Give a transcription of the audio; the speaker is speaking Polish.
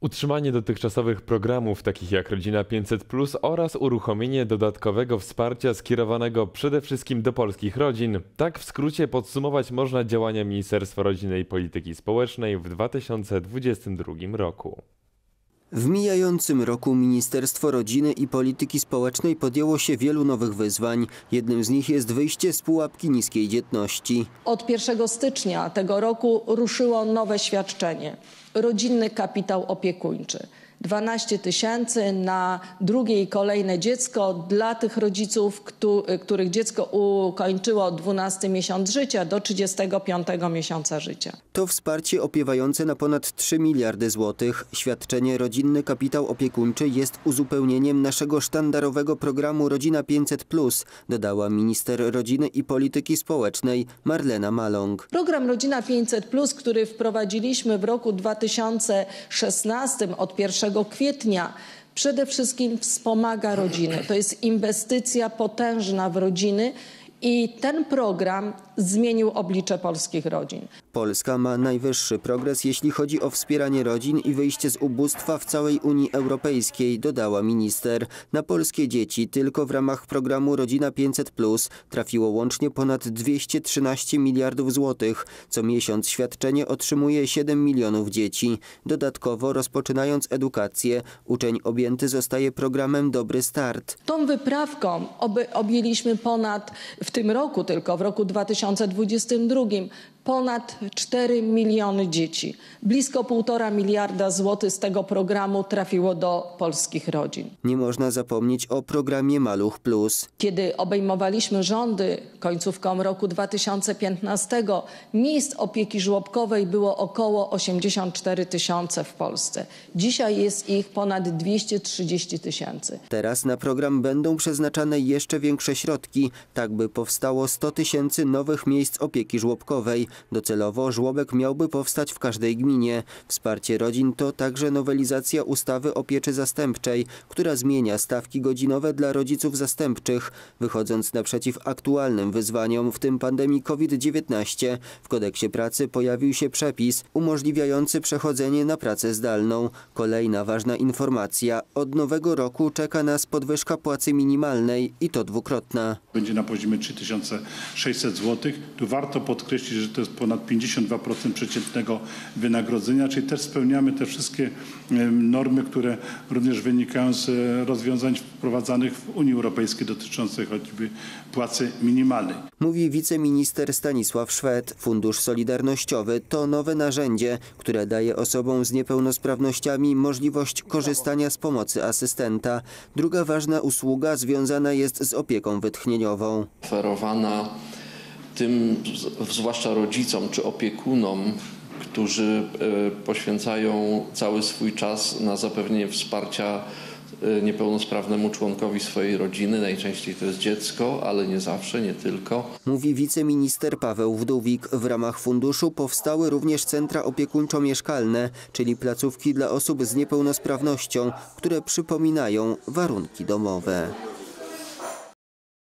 Utrzymanie dotychczasowych programów takich jak Rodzina 500 oraz uruchomienie dodatkowego wsparcia skierowanego przede wszystkim do polskich rodzin. Tak w skrócie podsumować można działania Ministerstwa Rodziny i Polityki Społecznej w 2022 roku. W mijającym roku Ministerstwo Rodziny i Polityki Społecznej podjęło się wielu nowych wyzwań. Jednym z nich jest wyjście z pułapki niskiej dzietności. Od 1 stycznia tego roku ruszyło nowe świadczenie rodzinny kapitał opiekuńczy. 12 tysięcy na drugie i kolejne dziecko dla tych rodziców, których dziecko ukończyło 12 miesiąc życia do 35 miesiąca życia. To wsparcie opiewające na ponad 3 miliardy złotych. Świadczenie Rodzinny Kapitał Opiekuńczy jest uzupełnieniem naszego sztandarowego programu Rodzina 500+, dodała minister rodziny i polityki społecznej Marlena Maląg. Program Rodzina 500+, który wprowadziliśmy w roku 2016 od 1 kwietnia przede wszystkim wspomaga rodziny. To jest inwestycja potężna w rodziny i ten program zmienił oblicze polskich rodzin. Polska ma najwyższy progres, jeśli chodzi o wspieranie rodzin i wyjście z ubóstwa w całej Unii Europejskiej, dodała minister. Na polskie dzieci tylko w ramach programu Rodzina 500 Plus trafiło łącznie ponad 213 miliardów złotych. Co miesiąc świadczenie otrzymuje 7 milionów dzieci. Dodatkowo rozpoczynając edukację, uczeń objęty zostaje programem Dobry Start. Tą wyprawką objęliśmy ponad w tym roku tylko, w roku 2022 ponad 4 miliony dzieci. Blisko 1,5 miliarda złotych z tego programu trafiło do polskich rodzin. Nie można zapomnieć o programie Maluch Plus. Kiedy obejmowaliśmy rządy końcówką roku 2015, miejsc opieki żłobkowej było około 84 tysiące w Polsce. Dzisiaj jest ich ponad 230 tysięcy. Teraz na program będą przeznaczane jeszcze większe środki, tak by powstało 100 tysięcy nowych miejsc opieki żłobkowej. Docelowo żłobek miałby powstać w każdej gminie. Wsparcie rodzin to także nowelizacja ustawy o pieczy zastępczej, która zmienia stawki godzinowe dla rodziców zastępczych. Wychodząc naprzeciw aktualnym wyzwaniom, w tym pandemii COVID-19, w kodeksie pracy pojawił się przepis umożliwiający przechodzenie na pracę zdalną. Kolejna ważna informacja. Od nowego roku czeka nas podwyżka płacy minimalnej i to dwukrotna. Będzie na poziomie 3600 zł. Tu warto podkreślić, że to to jest ponad 52% przeciętnego wynagrodzenia, czyli też spełniamy te wszystkie normy, które również wynikają z e, rozwiązań wprowadzanych w Unii Europejskiej dotyczących choćby płacy minimalnej. Mówi wiceminister Stanisław Szwed. Fundusz Solidarnościowy to nowe narzędzie, które daje osobom z niepełnosprawnościami możliwość korzystania z pomocy asystenta. Druga ważna usługa związana jest z opieką wytchnieniową. Oferowana tym, zwłaszcza rodzicom czy opiekunom, którzy e, poświęcają cały swój czas na zapewnienie wsparcia e, niepełnosprawnemu członkowi swojej rodziny, najczęściej to jest dziecko, ale nie zawsze, nie tylko. Mówi wiceminister Paweł Wdówik. W ramach funduszu powstały również centra opiekuńczo-mieszkalne, czyli placówki dla osób z niepełnosprawnością, które przypominają warunki domowe.